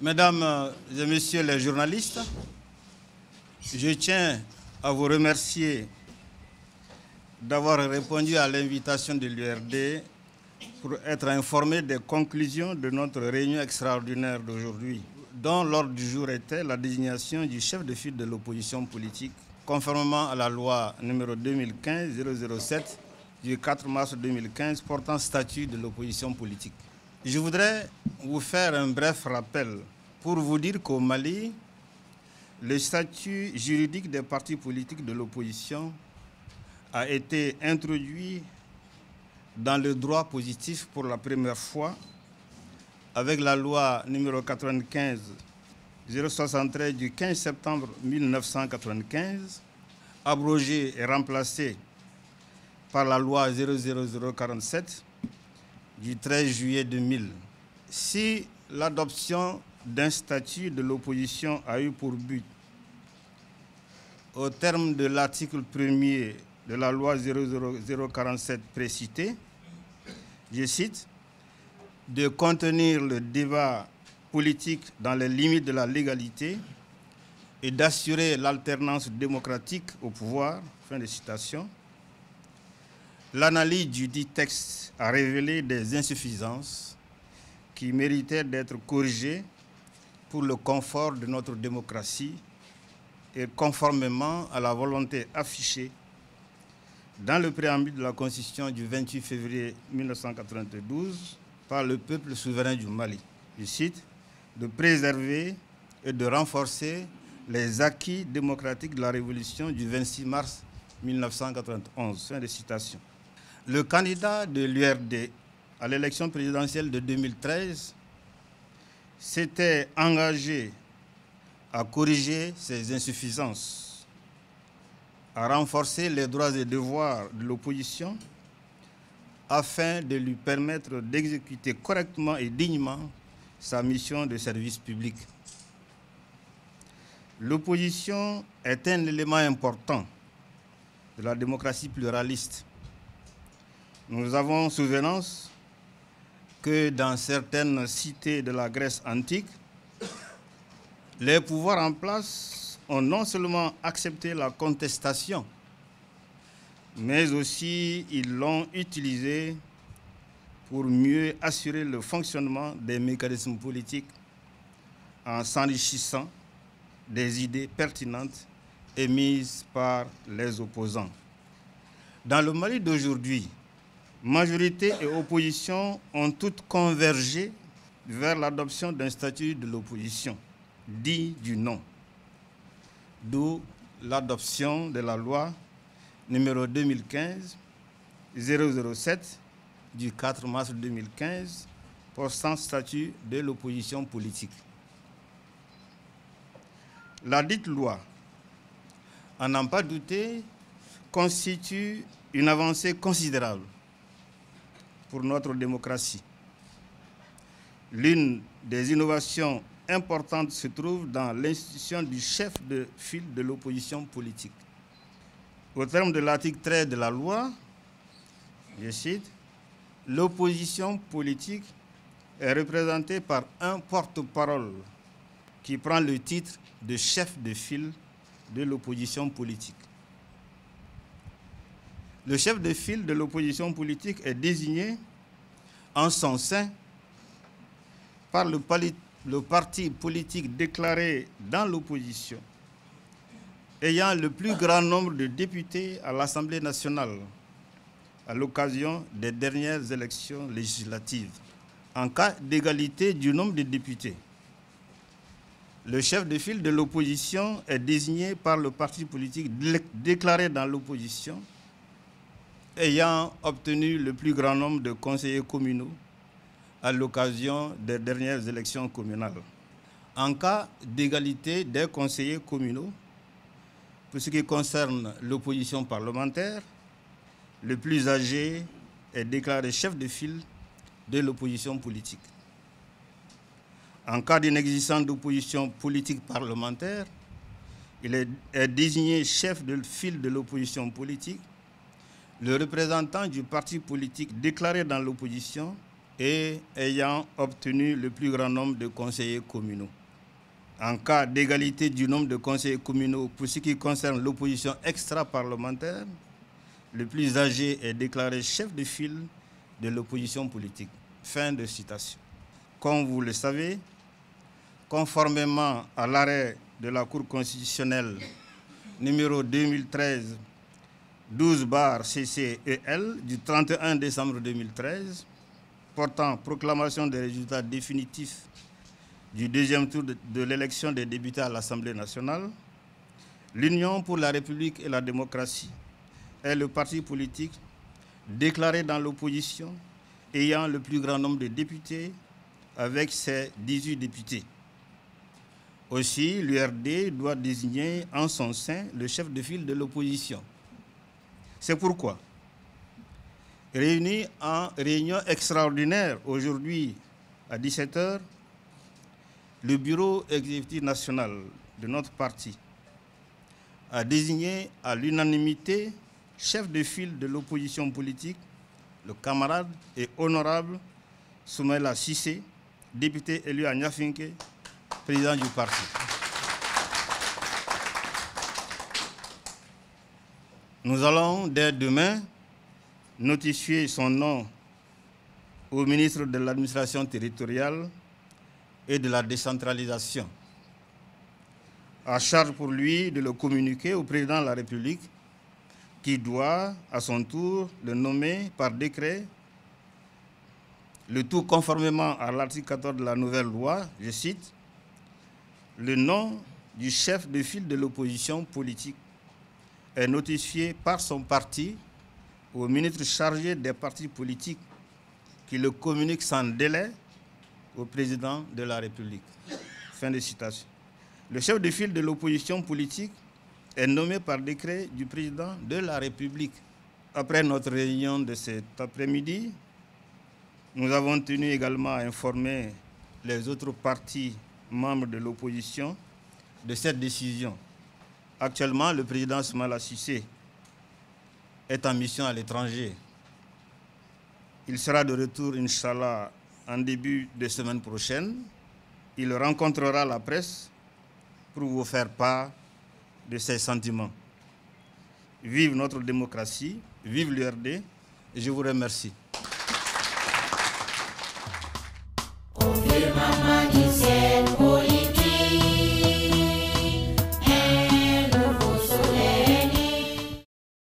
Mesdames et messieurs les journalistes, je tiens à vous remercier d'avoir répondu à l'invitation de l'URD pour être informé des conclusions de notre réunion extraordinaire d'aujourd'hui, dont l'ordre du jour était la désignation du chef de file de l'opposition politique, conformément à la loi numéro 2015-007 du 4 mars 2015 portant statut de l'opposition politique. Je voudrais vous faire un bref rappel pour vous dire qu'au Mali, le statut juridique des partis politiques de l'opposition a été introduit dans le droit positif pour la première fois avec la loi numéro 95 073 du 15 septembre 1995, abrogée et remplacée par la loi 00047 du 13 juillet 2000. Si l'adoption d'un statut de l'opposition a eu pour but, au terme de l'article 1er de la loi 00047 précitée, je cite, de contenir le débat politique dans les limites de la légalité et d'assurer l'alternance démocratique au pouvoir, fin de citation. L'analyse du dit texte a révélé des insuffisances qui méritaient d'être corrigées pour le confort de notre démocratie et conformément à la volonté affichée dans le préambule de la Constitution du 28 février 1992 par le peuple souverain du Mali. Je cite, de préserver et de renforcer les acquis démocratiques de la Révolution du 26 mars 1991. Fin de citation. Le candidat de l'URD à l'élection présidentielle de 2013 s'était engagé à corriger ces insuffisances, à renforcer les droits et devoirs de l'opposition afin de lui permettre d'exécuter correctement et dignement sa mission de service public. L'opposition est un élément important de la démocratie pluraliste. Nous avons souvenance que dans certaines cités de la Grèce antique, les pouvoirs en place ont non seulement accepté la contestation, mais aussi ils l'ont utilisée pour mieux assurer le fonctionnement des mécanismes politiques en s'enrichissant des idées pertinentes émises par les opposants. Dans le Mali d'aujourd'hui, majorité et opposition ont toutes convergé vers l'adoption d'un statut de l'opposition, dit du non. D'où l'adoption de la loi numéro 2015-007 du 4 mars 2015 portant statut de l'opposition politique. La dite loi, à n'en pas douter, constitue une avancée considérable pour notre démocratie. L'une des innovations importantes se trouve dans l'institution du chef de file de l'opposition politique. Au terme de l'article 13 de la loi, je cite, l'opposition politique est représentée par un porte-parole qui prend le titre de chef de file de l'opposition politique. Le chef de file de l'opposition politique est désigné en son sein par le, parti politique déclaré dans l'opposition, ayant le plus grand nombre de députés à l'Assemblée nationale à l'occasion des dernières élections législatives, en cas d'égalité du nombre de députés. Le chef de file de l'opposition est désigné par le parti politique déclaré dans l'opposition ayant obtenu le plus grand nombre de conseillers communaux à l'occasion des dernières élections communales. En cas d'égalité des conseillers communaux, pour ce qui concerne l'opposition parlementaire, le plus âgé est déclaré chef de file de l'opposition politique. En cas d'inexistence d'opposition politique parlementaire, il est, désigné chef de file de l'opposition politique le représentant du parti politique déclaré dans l'opposition et ayant obtenu le plus grand nombre de conseillers communaux. En cas d'égalité du nombre de conseillers communaux pour ce qui concerne l'opposition extra-parlementaire, le plus âgé est déclaré chef de file de l'opposition politique. Fin de citation. Comme vous le savez, conformément à l'arrêt de la Cour constitutionnelle numéro 2013 12 bar CCEL du 31 décembre 2013 portant proclamation des résultats définitifs du deuxième tour de, l'élection des députés à l'Assemblée nationale, l'Union pour la République et la démocratie est le parti politique déclaré dans l'opposition ayant le plus grand nombre de députés avec ses 18 députés. Aussi, l'URD doit désigner en son sein le chef de file de l'opposition. C'est pourquoi, réunis en réunion extraordinaire aujourd'hui à 17h, le bureau exécutif national de notre parti a désigné à l'unanimité chef de file de l'opposition politique, le camarade et honorable Soumaïla Sissé, député élu à Nyafinke, président du parti. Nous allons dès demain notifier son nom au ministre de l'administration territoriale et de la décentralisation. À charge pour lui de le communiquer au président de la République qui doit à son tour le nommer par décret, le tout conformément à l'article 14 de la nouvelle loi, je cite, le nom du chef de file de l'opposition politique est notifié par son parti au ministre chargé des partis politiques qui le communique sans délai au président de la République. Fin de citation. Le chef de file de l'opposition politique est nommé par décret du président de la République. Après notre réunion de cet après-midi, nous avons tenu également à informer les autres partis membres de l'opposition de cette décision. Actuellement, le président Smala Sissé est en mission à l'étranger. Il sera de retour, Inch'Allah, en début de semaine prochaine. Il rencontrera la presse pour vous faire part de ses sentiments. Vive notre démocratie, vive l'URD et je vous remercie.